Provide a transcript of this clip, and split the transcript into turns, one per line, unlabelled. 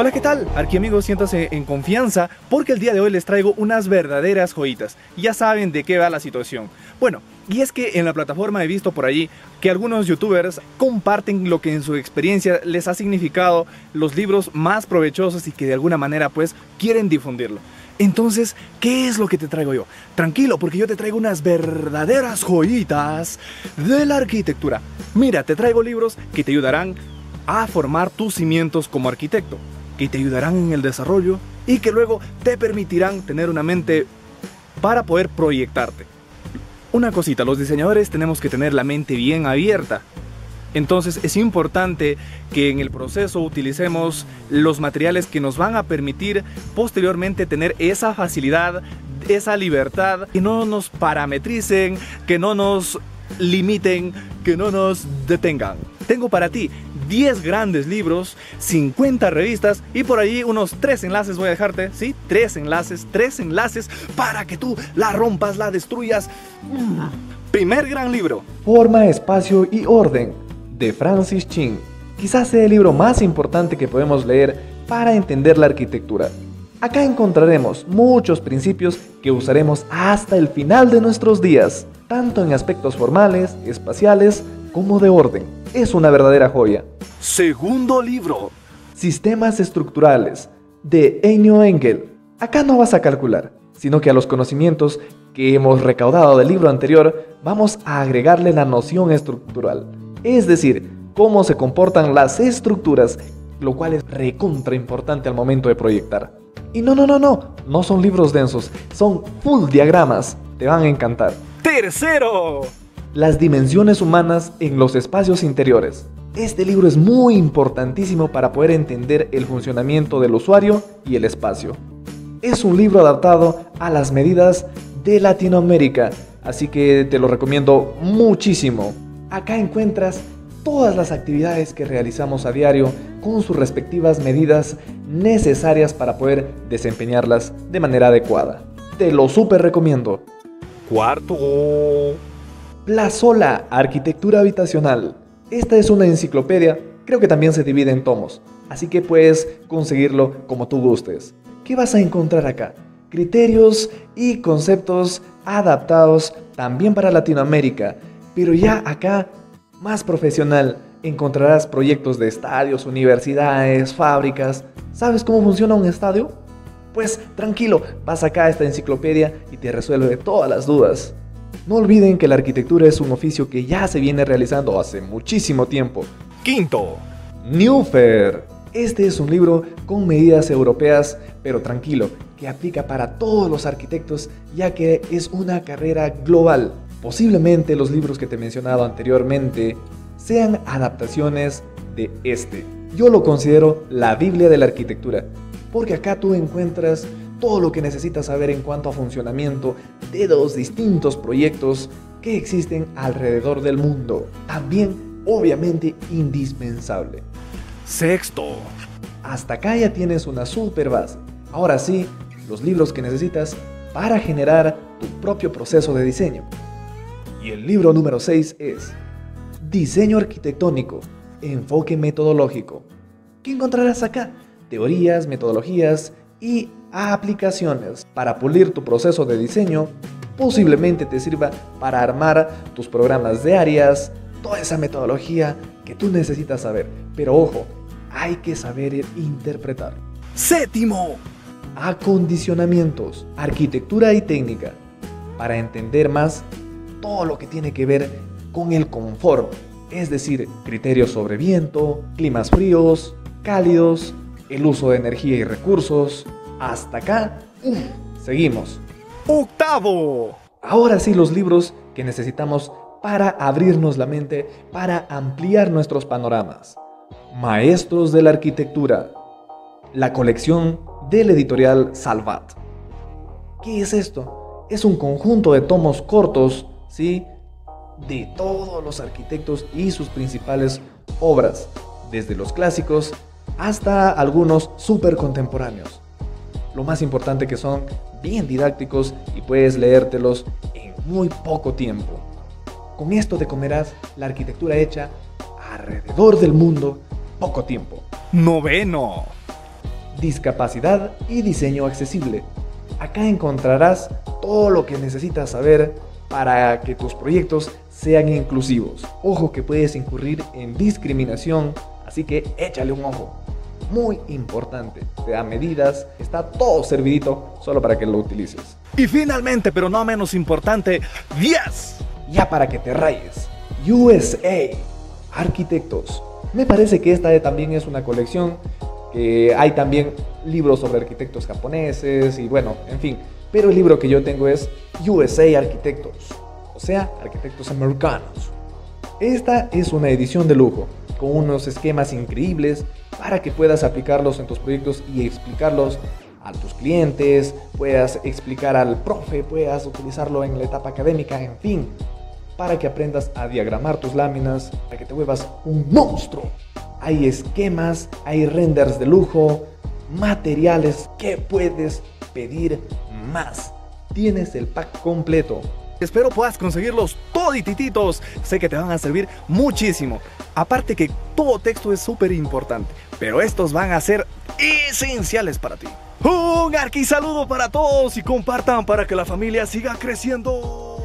Hola, ¿qué tal? Aquí amigos, siéntase en confianza porque el día de hoy les traigo unas verdaderas joyitas. Ya saben de qué va la situación. Bueno, y es que en la plataforma he visto por allí que algunos youtubers comparten lo que en su experiencia les ha significado los libros más provechosos y que de alguna manera pues quieren difundirlo. Entonces, ¿qué es lo que te traigo yo? Tranquilo, porque yo te traigo unas verdaderas joyitas de la arquitectura. Mira, te traigo libros que te ayudarán a formar tus cimientos como arquitecto que te ayudarán en el desarrollo y que luego te permitirán tener una mente para poder proyectarte. Una cosita, los diseñadores tenemos que tener la mente bien abierta. Entonces es importante que en el proceso utilicemos los materiales que nos van a permitir posteriormente tener esa facilidad, esa libertad, que no nos parametricen, que no nos limiten, que no nos detengan. Tengo para ti 10 grandes libros, 50 revistas y por ahí unos 3 enlaces voy a dejarte, ¿sí? 3 enlaces, 3 enlaces para que tú la rompas, la destruyas. Primer gran libro.
Forma, espacio y orden, de Francis Chin. Quizás sea el libro más importante que podemos leer para entender la arquitectura. Acá encontraremos muchos principios que usaremos hasta el final de nuestros días, tanto en aspectos formales, espaciales, como de orden. Es una verdadera joya.
Segundo libro.
Sistemas estructurales, de Ennio Engel. Acá no vas a calcular, sino que a los conocimientos que hemos recaudado del libro anterior, vamos a agregarle la noción estructural. Es decir, cómo se comportan las estructuras, lo cual es recontra importante al momento de proyectar. Y no, no, no, no, no son libros densos, son full diagramas, te van a encantar.
Tercero
las dimensiones humanas en los espacios interiores. Este libro es muy importantísimo para poder entender el funcionamiento del usuario y el espacio. Es un libro adaptado a las medidas de Latinoamérica, así que te lo recomiendo muchísimo. Acá encuentras todas las actividades que realizamos a diario con sus respectivas medidas necesarias para poder desempeñarlas de manera adecuada. Te lo súper recomiendo.
Cuarto.
Plazola, Arquitectura Habitacional. Esta es una enciclopedia, creo que también se divide en tomos, así que puedes conseguirlo como tú gustes. ¿Qué vas a encontrar acá? Criterios y conceptos adaptados también para Latinoamérica, pero ya acá más profesional. Encontrarás proyectos de estadios, universidades, fábricas. ¿Sabes cómo funciona un estadio? Pues tranquilo, vas acá a esta enciclopedia y te resuelve todas las dudas. No olviden que la arquitectura es un oficio que ya se viene realizando hace muchísimo tiempo.
Quinto.
Newfer. Este es un libro con medidas europeas, pero tranquilo, que aplica para todos los arquitectos ya que es una carrera global. Posiblemente los libros que te he mencionado anteriormente sean adaptaciones de este. Yo lo considero la Biblia de la arquitectura, porque acá tú encuentras todo lo que necesitas saber en cuanto a funcionamiento de dos distintos proyectos que existen alrededor del mundo. También, obviamente, indispensable.
Sexto.
Hasta acá ya tienes una super base. Ahora sí, los libros que necesitas para generar tu propio proceso de diseño. Y el libro número 6 es Diseño arquitectónico, enfoque metodológico. ¿Qué encontrarás acá? Teorías, metodologías y aplicaciones para pulir tu proceso de diseño. Posiblemente te sirva para armar tus programas de áreas, toda esa metodología que tú necesitas saber. Pero ojo, hay que saber interpretar.
Séptimo.
Acondicionamientos, arquitectura y técnica. Para entender más todo lo que tiene que ver con el confort. Es decir, criterios sobre viento, climas fríos, cálidos, el uso de energía y recursos, hasta acá, seguimos.
Octavo.
Ahora sí los libros que necesitamos para abrirnos la mente, para ampliar nuestros panoramas. Maestros de la Arquitectura. La colección del editorial Salvat. ¿Qué es esto? Es un conjunto de tomos cortos, ¿sí? De todos los arquitectos y sus principales obras, desde los clásicos hasta algunos súper contemporáneos. Lo más importante que son bien didácticos y puedes leértelos en muy poco tiempo. Con esto te comerás la arquitectura hecha alrededor del mundo poco tiempo.
Noveno.
discapacidad y diseño accesible. Acá encontrarás todo lo que necesitas saber para que tus proyectos sean inclusivos. Ojo que puedes incurrir en discriminación, así que échale un ojo. Muy importante, te da medidas, está todo servidito solo para que lo utilices.
Y finalmente, pero no menos importante, 10.
Ya para que te rayes. USA, arquitectos. Me parece que esta también es una colección que hay también libros sobre arquitectos japoneses y bueno, en fin. Pero el libro que yo tengo es USA Arquitectos, o sea, arquitectos americanos. Esta es una edición de lujo, con unos esquemas increíbles para que puedas aplicarlos en tus proyectos y explicarlos a tus clientes, puedas explicar al profe, puedas utilizarlo en la etapa académica, en fin, para que aprendas a diagramar tus láminas, para que te vuelvas un monstruo. Hay esquemas, hay renders de lujo, materiales que puedes pedir más. Tienes el pack completo.
Espero puedas conseguirlos toditititos. Sé que te van a servir muchísimo. Aparte que todo texto es súper importante, pero estos van a ser esenciales para ti. Un arqui saludo para todos y compartan para que la familia siga creciendo.